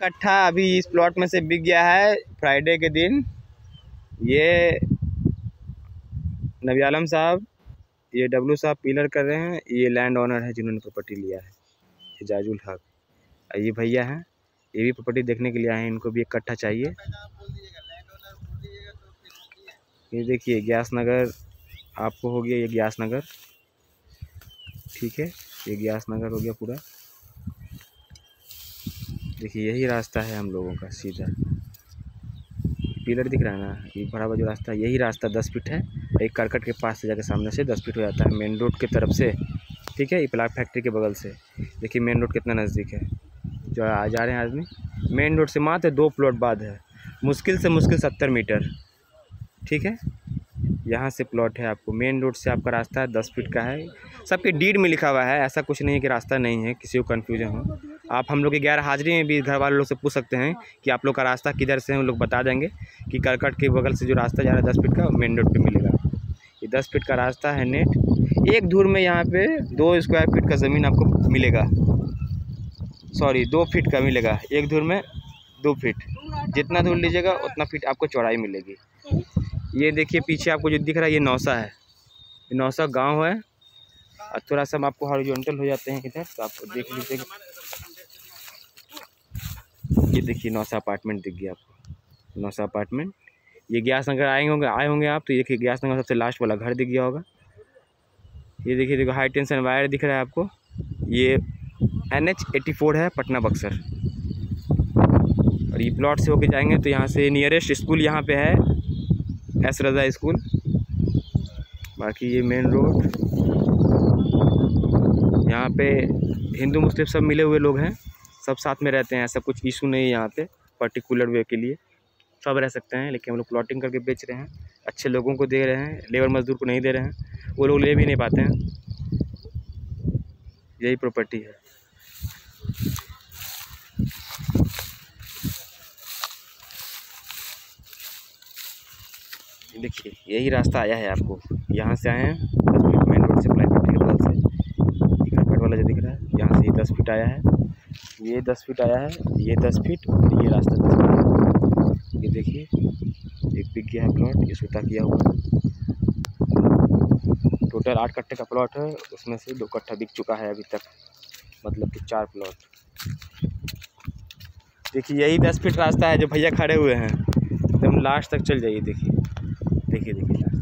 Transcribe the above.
कट्ठा अभी इस प्लॉट में से बिक गया है फ्राइडे के दिन। ये नबी आलम साहब, ये डब्लू साहब पिलर कर रहे हैं, ये लैंड ओनर है जिन्होंने प्रॉपर्टी लिया है एजाजुल हक। ये भैया हैं, ये भी प्रॉपर्टी देखने के लिए आए हैं, इनको भी एक कट्ठा चाहिए। ये देखिए, ग्यास नगर आपको हो गया, ये ग्यास नगर। ठीक है, ये ग्यास नगर हो गया पूरा। देखिए, यही रास्ता है हम लोगों का सीधा। पिलर दिख रहा है ना? ये बड़ा बड़ा जो रास्ता है। यही रास्ता दस फीट है। एक करकट के पास से जाके सामने से दस फीट हो जाता है, मेन रोड की तरफ़ से। ठीक है? ये प्लाट फैक्ट्री के बगल से। देखिए, मेन रोड कितना नज़दीक है। जो आ, जा रहे हैं आदमी। मेन रोड से मात्र दो प्लॉट बाद है। मुश्किल से मुश्किल सत्तर मीटर। ठीक है? यहाँ से प्लॉट है आपको. मेन रोड से आपका रास्ता है दस फीट का है. सबके डीड में लिखा हुआ है, ऐसा कुछ नहीं है कि रास्ता नहीं है, किसी को कन्फ्यूज़न हो. आप हम लोग के गैर हाजिरी में भी घर वाले लोग से पूछ सकते हैं कि आप लोग का रास्ता किधर से है हम लोग बता देंगे कि करकट के बगल से जो रास्ता जा रहा है दस फीट का मेन रोड पर मिलेगा. ये दस फीट का रास्ता है नेट एक धूर में यहाँ पे दो स्क्वायर फीट का ज़मीन आपको मिलेगा. सॉरी दो फीट का मिलेगा. एक धूर में दो फीट जितना दूर लीजिएगा, उतना फीट आपको चौड़ाई मिलेगी. ये देखिए पीछे आपको जो दिख रहा है, ये नौसा है। ये नौसा गाँव है। और थोड़ा सा हम आपको हॉरिजॉन्टल हो जाते हैं इधर तो आप देख लीजिएगा ये देखिए नौसा अपार्टमेंट दिख गया आपको। नौसा अपार्टमेंट ये ग्यास नगर आए होंगे आए होंगे आप तो ये देखिए ग्यास नगर सबसे लास्ट वाला घर दिख गया होगा। ये देखिए, देखो हाई टेंशन वायर दिख रहा है आपको। ये एन एच एटी फोर है, पटना बक्सर। और ये प्लॉट से होके जाएँगे तो यहाँ से नियरेस्ट स्कूल यहाँ पे है। S Raza school. बाकी ये मेन रोड। यहाँ पे हिंदू मुस्लिम सब मिले हुए लोग हैं। सब साथ में रहते हैं, ऐसा कुछ इशू नहीं है यहाँ पे पर्टिकुलर वे के लिए। सब रह सकते हैं, लेकिन हम लोग प्लॉटिंग करके बेच रहे हैं। अच्छे लोगों को दे रहे हैं लेबर मजदूर को नहीं दे रहे हैं। वो लोग ले भी नहीं पाते हैं। यही प्रॉपर्टी है। देखिए, यही रास्ता आया है आपको। यहाँ से आए हैं, दस फीट मेन रोड से प्लाई के से। टिकट वाला जो दिख रहा है, यहाँ से ये दस फीट आया है। ये दस फीट आया है, ये दस फीट, और ये रास्ता दस फीट। ये देखिए, एक बिक गया है प्लॉट, ये सूता किया हुआ टोटल आठ कट्टे का प्लॉट है, उसमें से दो कट्ठा बिक चुका है अभी तक। मतलब कि चार प्लॉट। देखिए, यही दस फीट रास्ता है, जो भैया खड़े हुए हैं। एकदम लास्ट तक चल जाइए, देखिए। देखिए देखिए लास्ट